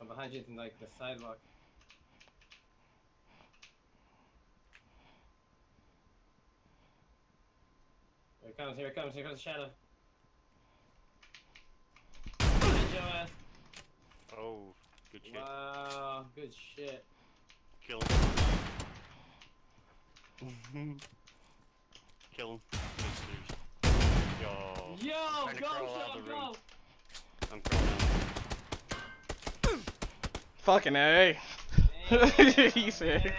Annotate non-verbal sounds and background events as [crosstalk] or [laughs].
I'm behind you in like the sidewalk. Here it comes, here it comes, here comes the shadow. Oh, good shit. Wow, good shit. Kill him. [laughs] Kill him. Yo. Yo, go, room. go! I'm crawling. Fucking A. [laughs] Said. man.